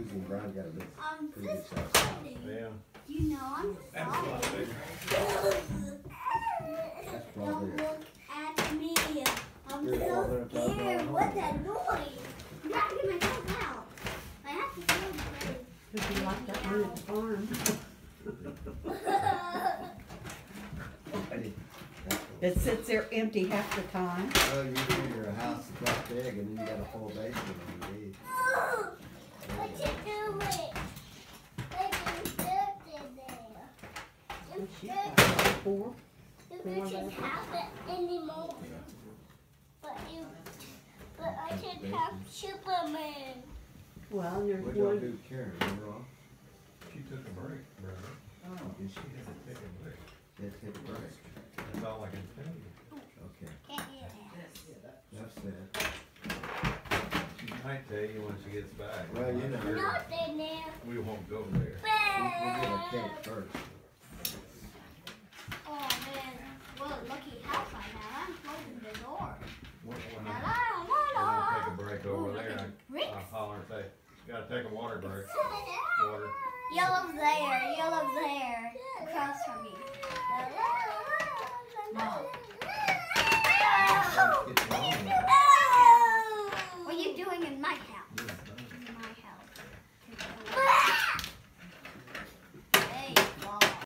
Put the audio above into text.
Susan Brown got a big, I'm um, pretty good size. Yeah. You know I'm That's a lot bigger. That's Don't probably, look at me. I'm You're so father of God, scared. What's that noise? You gotta get my nose out. I have to feel the Cause you like that one the farm. I did- that's what- It sits there empty half the time. well, you figure a house is that big and then you got a full basement on the What you doing? There's dirt in there. And There's she's dirt. got four. You Four shouldn't left. have it anymore. But you, but I should have Superman. Well, and there's What y'all one, do, Karen, you wrong? She took a break, brother. Oh, did she She had to take a break. did take a break? That's all I can tell you. Okay, Can't hear that. enough said. She might tell you when she gets back. Well, you know. Not in there. We won't go there. We'll, we'll get a cake first. Oh man, what a lucky house I have. I'm closing the door. When, when La, I, la, when I la, take a break over Ooh, there, look I, at bricks. I holler and gotta take a water break. la. Water. Yellow's there, yellow's there, across from me. Mom,